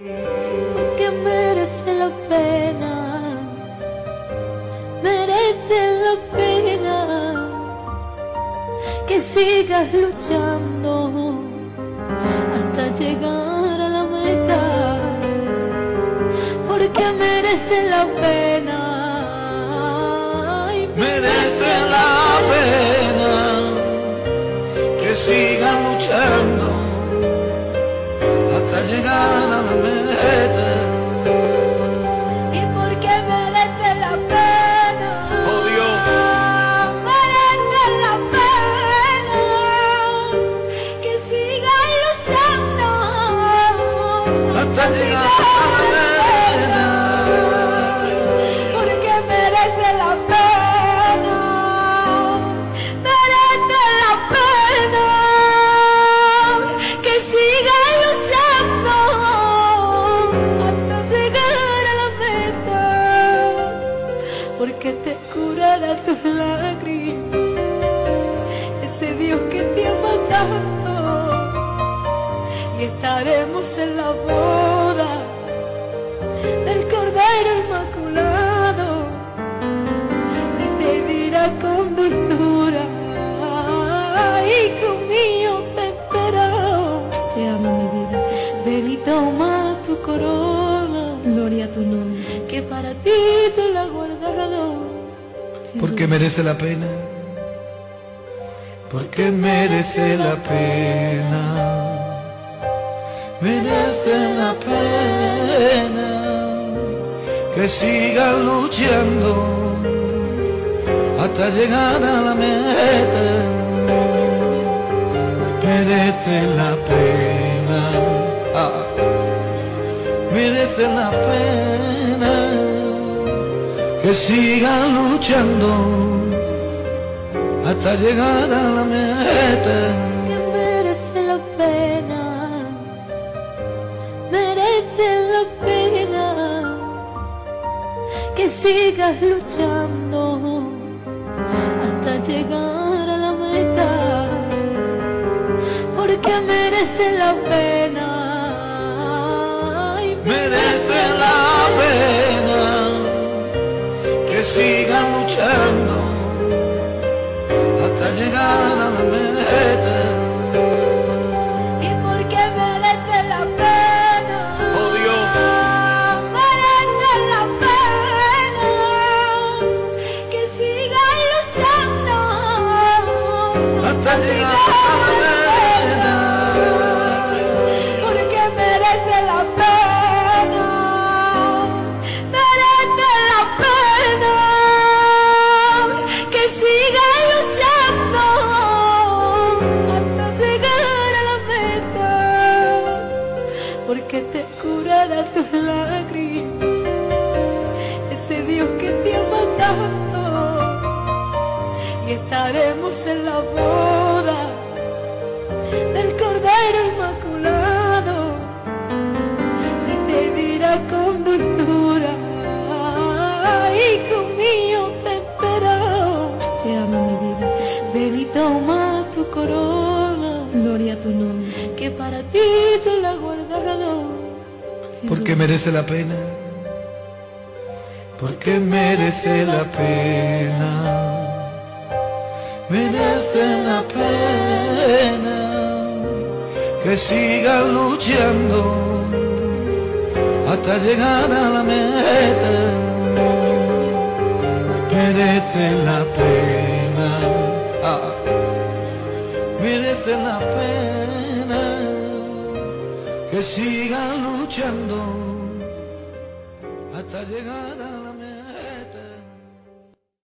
que merece la pena, merece la pena que sigas luchando hasta llegar a la meta, porque merece la pena. Estaremos en la boda ven y toma tu corona Gloria a tu nombre. que para ti yo la he guardado Porque merece la pena. Porque merece la pena. Merece la pena que sigan luchando hasta llegar a la meta. Merece la pena. Merece la pena que sigan luchando hasta llegar a la meta. que merece la pena merece la pena que sigas luchando hasta llegar a la meta porque merece la pena sigan luchando hasta llegar a la meta. y porque merece la pena Oh, Dios. merece la pena que sigas luchando Hasta llegar curará tus lágrimas, ese Dios que te ama tanto, y estaremos en la boda del Cordero Inmaculado. Y te dirá con dulzura Hijo mío te he esperado Te amo mi vida. Ven y toma tu corona. Gloria a tu nombre. Que para ti yo la he guardado Porque merece la pena. Porque merece la pena. Merece la pena que sigan luchando hasta llegar a la meta. Merece la pena. ah, merece la pena que sigan luchando hasta llegar a